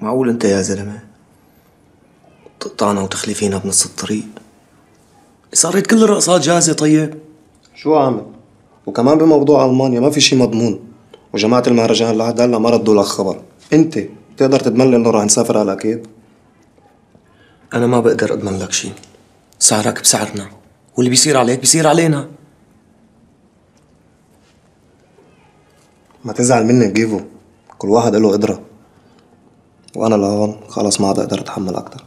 معقول أنت يا زلمة؟ تقطعنا وتخلي فينا بنص الطريق. صارت كل الرقصات جاهزة طيب؟ شو عامل؟ وكمان بموضوع ألمانيا ما في شي مضمون. وجماعة المهرجان لحد هلا ما ردوا لك خبر. أنت تقدر تضمن لي إنه راح نسافر على أكيد؟ أنا ما بقدر أضمن لك شي. سعرك بسعرنا. واللي بيصير عليك بيصير علينا. ما تزعل مني جيفو. كل واحد له وأنا لهون خلص ما عاد أقدر أتحمل أكتر.